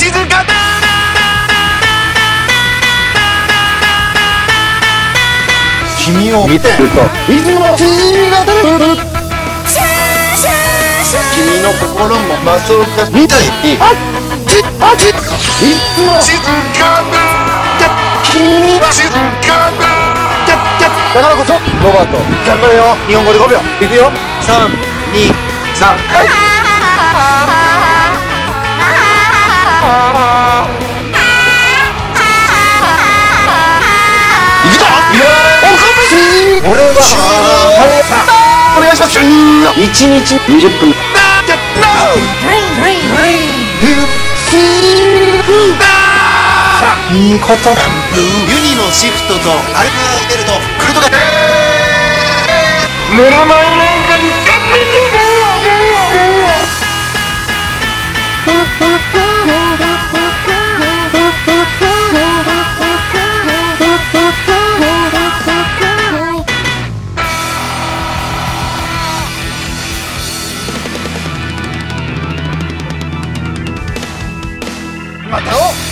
静かだ君を見てるといつも君が出る君の心も松岡みたいにあっちあっちいつも静かだ君は静かだだからこそロバート頑張れよ日本語で5秒いくよ323お願いします一日20分いいこと。ユニのシフトとアルファベルトクルトが。目の前なんかに使ってまた会走。